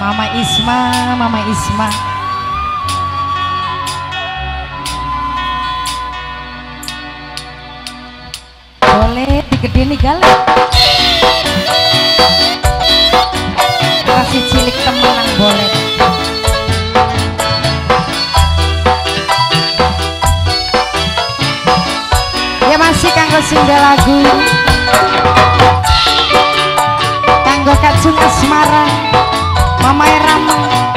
Mama Isma, Mama Isma. Boleh digede nih gal. Kasih cilik temenang boleh. Ya masih kanggo singgah lagu. Kanggo kacung asmara. Mama Rama.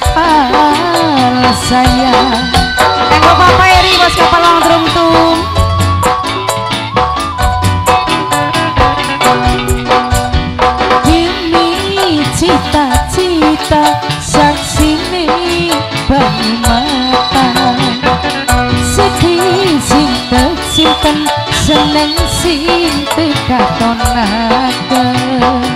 Kapal saya Kanggo Bapak Eri bos kapal Long Trumtum Demi cita-cita saksine bani mata Sedih sing simpen seneng sing tekatonaken Kadang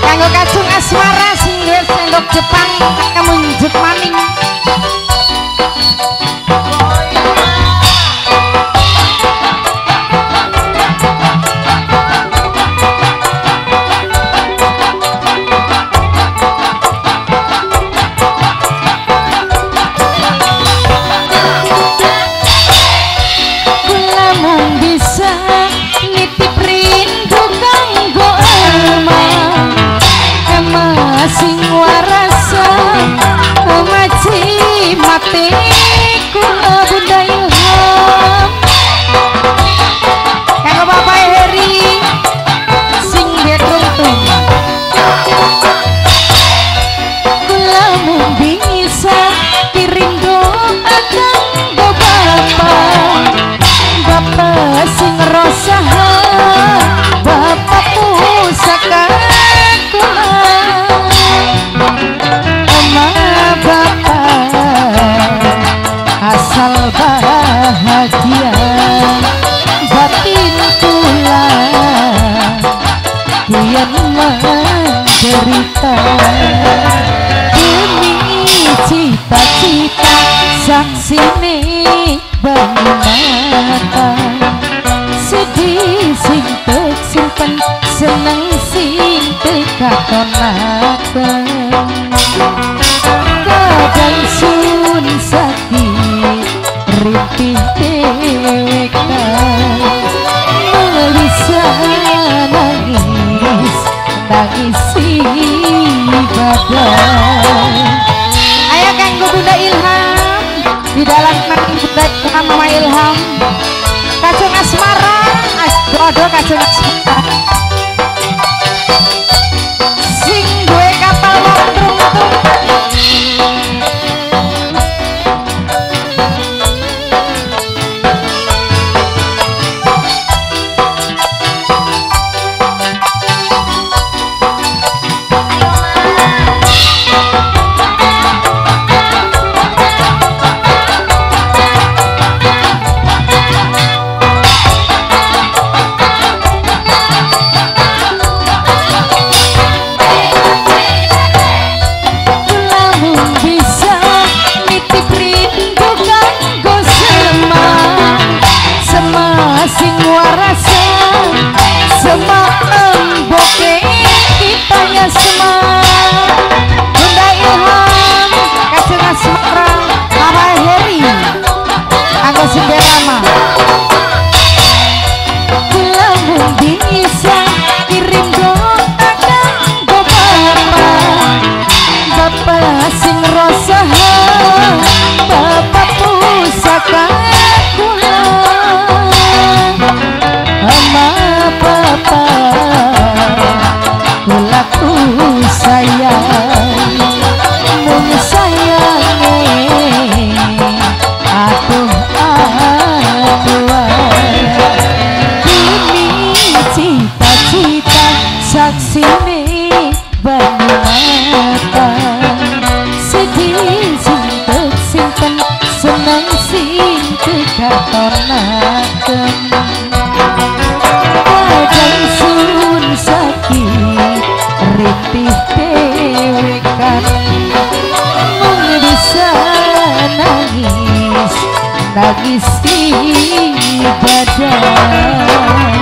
Kanggo kacung asmara sing duwe sendok Jepang kamu juk maning पे cita-cita bani mata Sedih sing tek simpen Seneng sing tekatonaken Kadang sun sakit Rintih dewekan Melisa nangis Nangis sing warasa Sema emboke kitanya sema Bunda Ilham Kacung Asmara sayang mung sayange aduh aduh kini cita-cita saksine banyu mata sedih sinten simpan senang sinten katorna nangis di badan